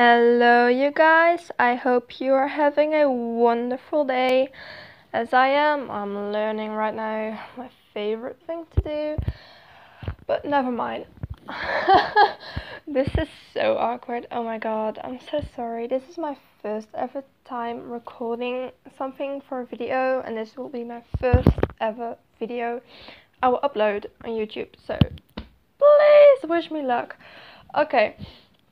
Hello, you guys. I hope you are having a wonderful day. As I am, I'm learning right now my favorite thing to do. But never mind. this is so awkward. Oh my god, I'm so sorry. This is my first ever time recording something for a video, and this will be my first ever video I will upload on YouTube. So please wish me luck. Okay.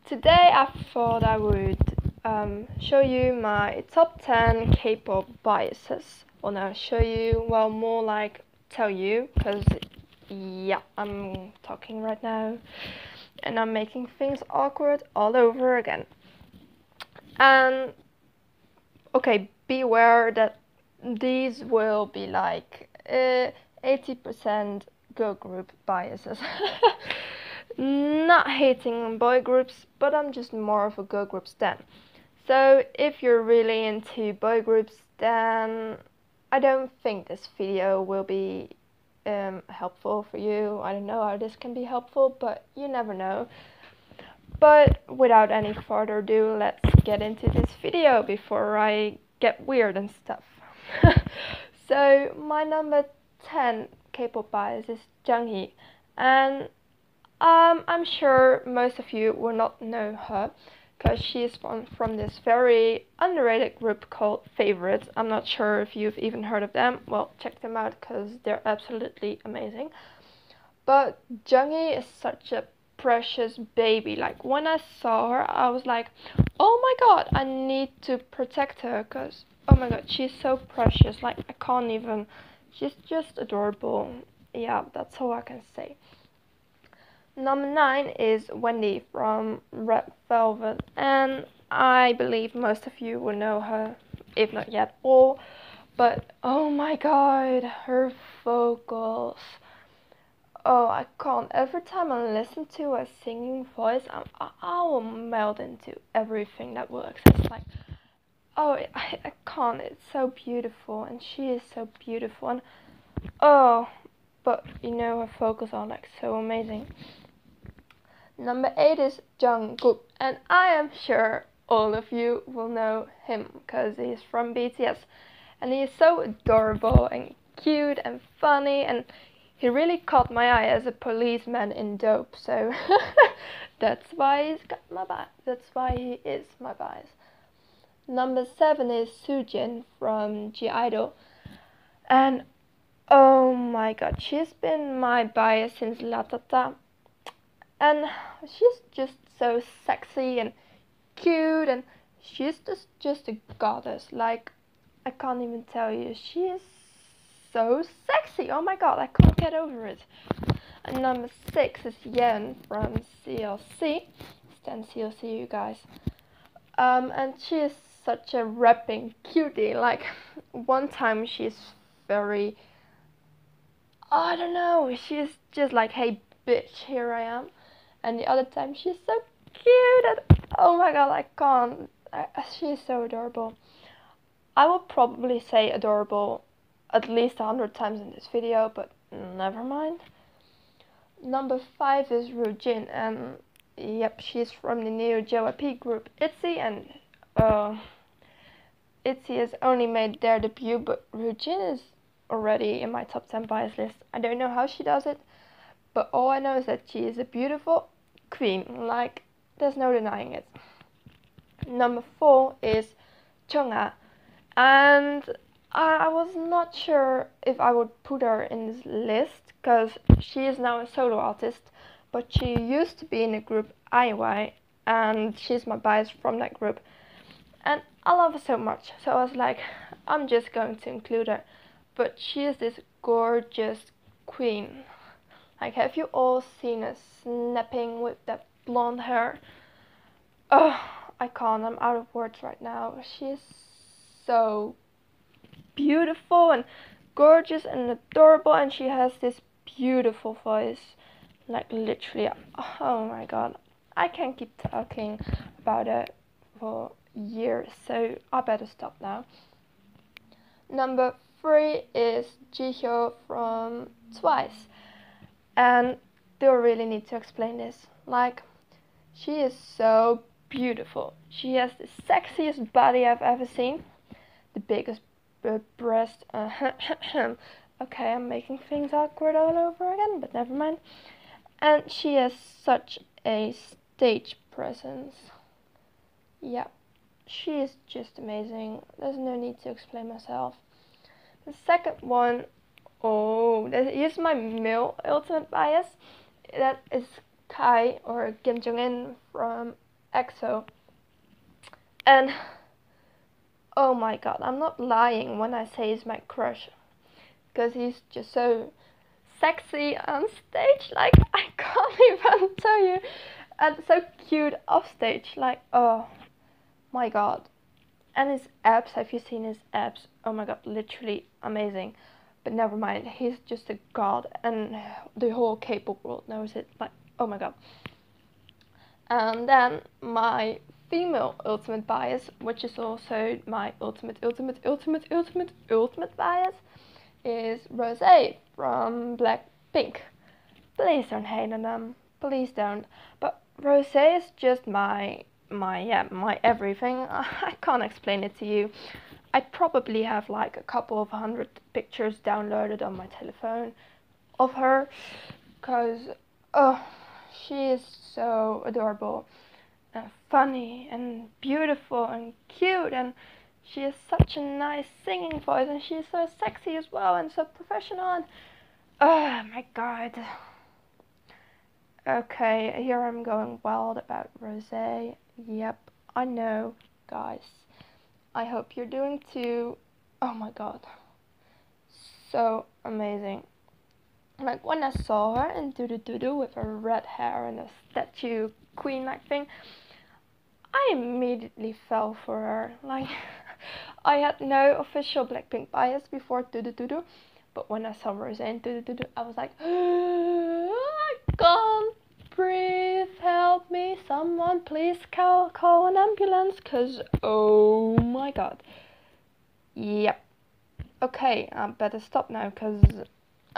Today I thought I would um, show you my top 10 K-pop biases. Well no, show you, well more like tell you, because yeah, I'm talking right now and I'm making things awkward all over again. And okay, beware that these will be like 80% uh, girl group biases. not hating on boy groups, but I'm just more of a girl group stan. So if you're really into boy groups, then I don't think this video will be um, helpful for you. I don't know how this can be helpful, but you never know. But without any further ado, let's get into this video before I get weird and stuff. so my number 10 K-pop bias is Jung and um, I'm sure most of you will not know her because she's from, from this very underrated group called Favorite. I'm not sure if you've even heard of them. Well, check them out because they're absolutely amazing. But Junghi is such a precious baby. Like when I saw her, I was like, oh my god, I need to protect her because, oh my god, she's so precious. Like I can't even, she's just adorable. Yeah, that's all I can say. Number nine is Wendy from Red Velvet, and I believe most of you will know her, if not yet all. But oh my god, her vocals. Oh, I can't. Every time I listen to a singing voice, I'm, I, will melt into everything that works. It's like, oh, I, I can't. It's so beautiful, and she is so beautiful. And oh, but you know, her vocals are like so amazing. Number 8 is Jungkook, and I am sure all of you will know him because he's from BTS and he is so adorable and cute and funny and he really caught my eye as a policeman in Dope, so that's why he's got my bias. That's why he is my bias. Number seven is Soojin from (G)I-DLE, and oh my god, she's been my bias since LaTaTA and she's just so sexy and cute and she's just just a goddess. Like i can't even tell you. She is so sexy. Oh my god i can't get over it. And number six is Yeeun from clc stand clc you guys. Um and she is such a rapping cutie. Like one time she's very i don't know she's just like hey bitch here i am and the other time she's so cute and oh my god I can't I, is so adorable. I will probably say adorable at least a hundred times in this video but never mind. Number five is Ryujin and yep she's from the new JYP group ITZY and uh, ITZY has only made their debut but Ryujin is already in my top 10 bias list. I don't know how she does it but all I know is that she is a beautiful queen, like there's no denying it. Number four is Chungha, and I was not sure if I would put her in this list because she is now a solo artist, but she used to be in a group IOI, and she's my bias from that group. And I love her so much, so I was like, I'm just going to include her. But she is this gorgeous queen. Like, have you all seen her snapping with that blonde hair? Oh, I can't. I'm out of words right now. She's so beautiful and gorgeous and adorable, and she has this beautiful voice. Like, literally, oh my god. I can't keep talking about it for years, so I better stop now. Number three is Jihyo from Twice and do really need to explain this? Like, she is so beautiful. She has the sexiest body I've ever seen, the biggest b- breast. Uh, okay, I'm making things awkward all over again, but never mind. And she has such a stage presence. Yeah, she is just amazing. There's no need to explain myself. The second one, oh, here's my male ultimate bias. That is Kai or Kim Jong In from EXO. And oh my god, I'm not lying when I say he's my crush. Because he's just so sexy on stage. Like, I can't even tell you. And so cute off stage. Like, oh my god. And his abs, have you seen his abs? Oh my god, literally amazing. But never mind, he's just a god, and the whole K-pop world knows it. Like, oh my god. And then my female ultimate bias, which is also my ultimate, ultimate, ultimate, ultimate, ultimate bias, is Rose from Blackpink. Please don't hate on them. Please don't. But Rose is just my my yeah my everything. I can't explain it to you. I probably have like a couple of hundred pictures downloaded on my telephone of her, cause oh she is so adorable and funny and beautiful and cute and she has such a nice singing voice and she's so sexy as well and so professional and oh my god. Okay here i'm going wild about rose yep i know guys i hope you're doing too. Oh my god. So amazing. Like when I saw her in DDU-DU DDU-DU with her red hair and a statue queen like thing, I immediately fell for her. Like I had no official Blackpink bias before DDU-DU DDU-DU, but when I saw Rose in Doo Doo I was like, I can't breathe, someone please call call an ambulance, cause oh my god. Yep. Okay, I better stop now, cause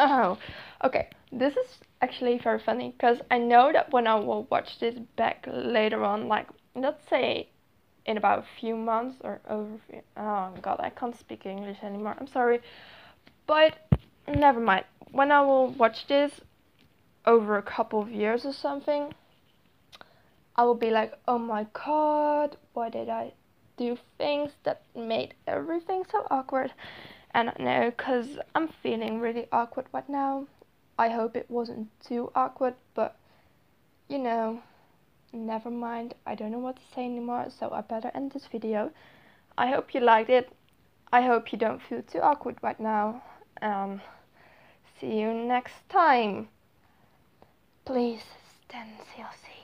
Oh, okay. This is actually very funny because I know that when I will watch this back later on, like let's say in about a few months or over. Oh god, I can't speak English anymore. I'm sorry, but never mind. When I will watch this over a couple of years or something, I will be like, oh my god, why did I do things that made everything so awkward? And no, because I'm feeling really awkward right now. I hope it wasn't too awkward, but you know, never mind. I don't know what to say anymore, so I better end this video. I hope you liked it. I hope you don't feel too awkward right now. Um, see you next time. Please stand CLC.